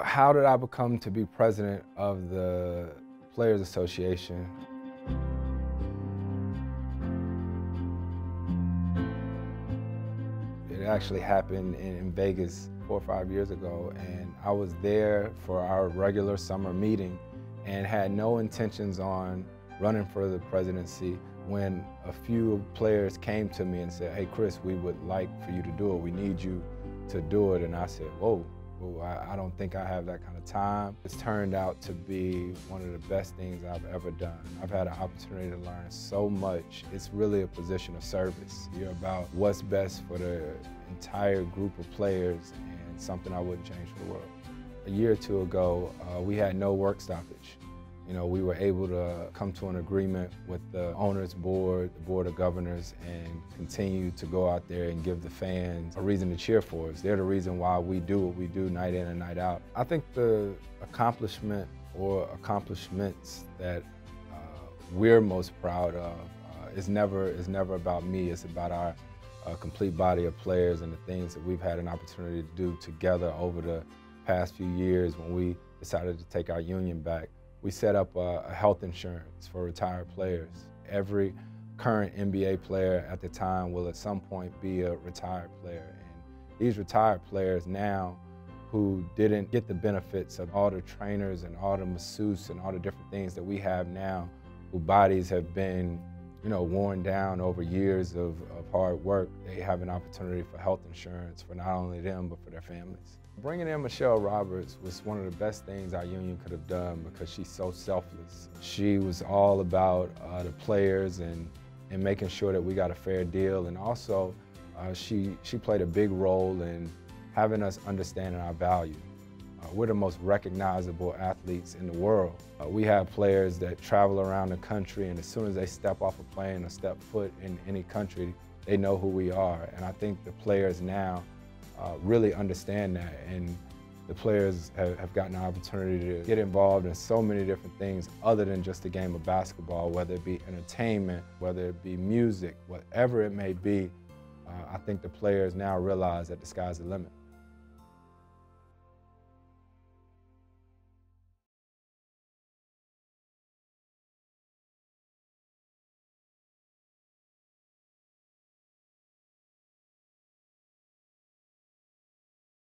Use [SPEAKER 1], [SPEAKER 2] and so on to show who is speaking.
[SPEAKER 1] How did I become to be president of the Players Association? It actually happened in, Vegas four or five years ago, and I was there for our regular summer meeting and had no intentions on running for the presidency when a few players came to me and said, hey, Chris, we would like for you to do it. We need you to do it. And I said, whoa, I, I don't think I have that kind of time. It's turned out to be one of the best things I've ever done. I've had an opportunity to learn so much. It's really a position of service. You're about what's best for the entire group of players and something I wouldn't change for the world. A year or two ago, uh, we had no work stoppage. You know, we were able to come to an agreement with the owners board, the board of governors, and continue to go out there and give the fans a reason to cheer for us. They're the reason why we do what we do night in and night out. I think the accomplishment or accomplishments that uh, we're most proud of uh, is never is never about me. It's about our uh, complete body of players and the things that we've had an opportunity to do together over the past few years when we decided to take our union back we set up a, a health insurance for retired players. Every current NBA player at the time will at some point be a retired player. And these retired players now who didn't get the benefits of all the trainers and all the masseuse and all the different things that we have now, whose bodies have been you know, worn down over years of, of hard work, they have an opportunity for health insurance for not only them, but for their families. Bringing in Michele Roberts was one of the best things our union could have done because she's so selfless. She was all about uh, the players and, and making sure that we got a fair deal. And also, uh, she, she played a big role in having us understanding our value. Uh, we're the most recognizable athletes in the world. Uh, we have players that travel around the country and as soon as they step off a plane or step foot in any country, they know who we are. And I think the players now uh, really understand that and the players have, have, gotten an opportunity to get involved in so many different things other than just the game of basketball, whether it be entertainment, whether it be music, whatever it may be. Uh, I think the players now realize that the sky's the limit.